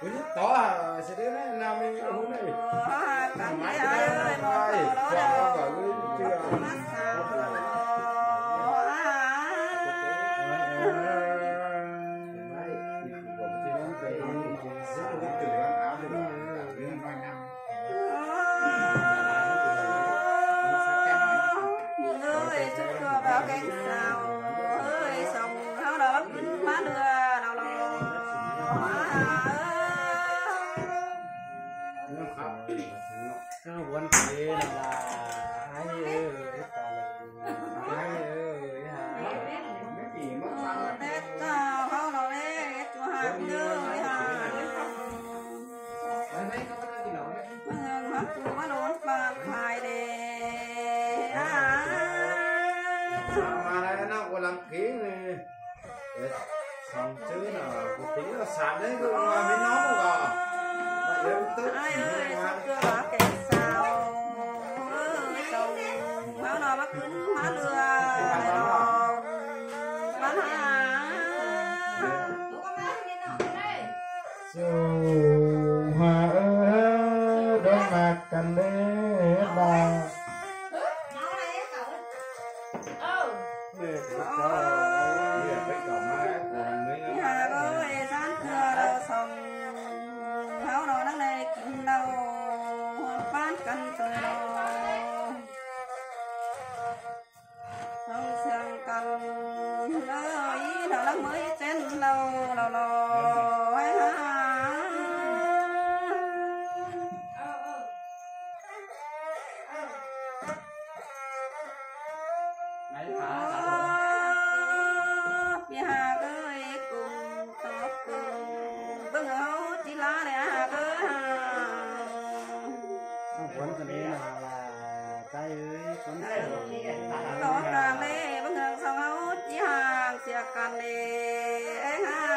to à sẽ đến đấy nam đi hôm nay thấy ai ơi ơi tổ đó đâu. có cái chưa Mắt sao ơi chút cưa vào cánh sao ơi sông háo đó đây nó có làm khí này xong chứ là cái tính là sàn đấy cứ mà mới nói mà gò vậy em tức ai ơi sắp cưa vào cánh sao ơi sông háo đó bắt kính má đưa này lò bán hà Dù hoa ơi đôi mặt cần lê bà Nhà hàng xìa càng lê anh hà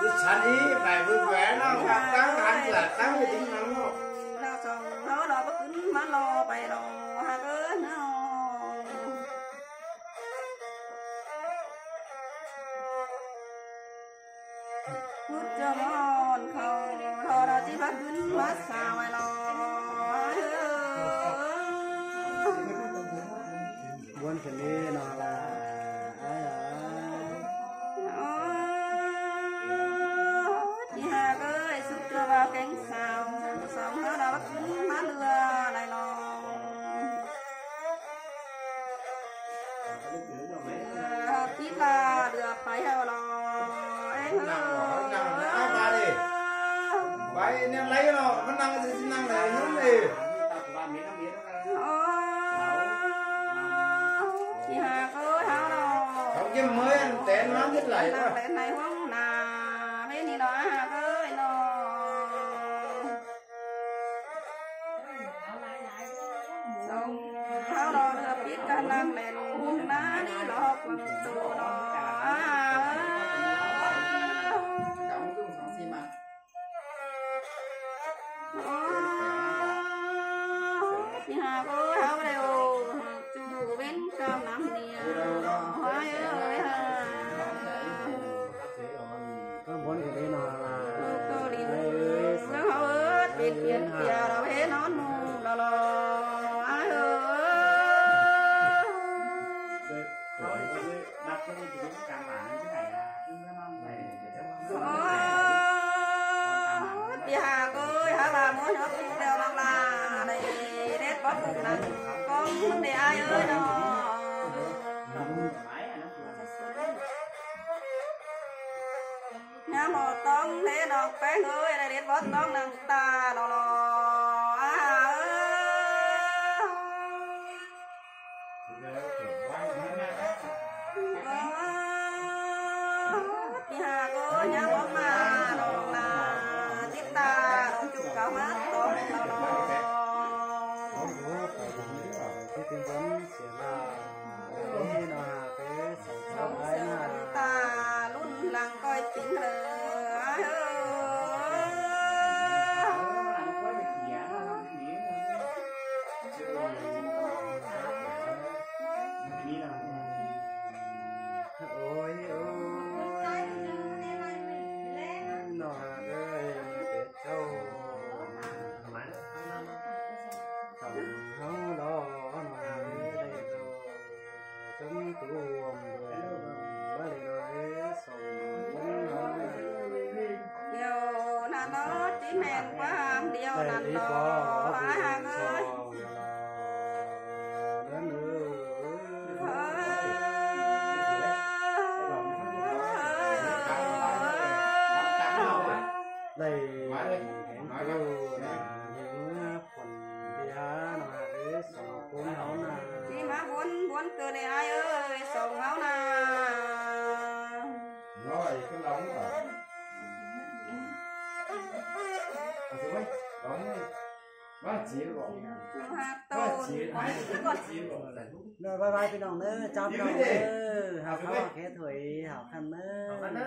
cứ sẵn ý phải vui vẻ nó gặp tăng hẳn là tăng cái tính năng nó Nào sông áo đó bất cứ má lo bày đồ hà ơi nó. Hút cho mòn không Thò đó chỉ bắt cứ má sao mày lo. Quấn là là ai hả chị Hà ơi xúc cho vào cánh sao xong nó đã bắt kính má lừa lại lò. Chỉ là được phải heo lò. Em ơi. Vậy nên lấy nó nó năng cái năng này nó đi nó nhất lại Nàng lên này hoang nà bên đi đó ơi nó xong hao đó được biết cả năng lên ná đi lọt tù nó nhà một tông thế nó bé người đây đét có tông nâng ta lo lo khen quá ham đi nằm đó bá hàng ơi. đây nói là những phần bia mà cái sổ cuốn đó là chỉ má cuốn cuốn từ này ai ơi? จีบบอกฮาจีบไม่กดจีบบอเนอะบายบายพี่น้องเนอะจ้าพี่น้องเนอะหาขาวแค่ถุยหาขันเนอะ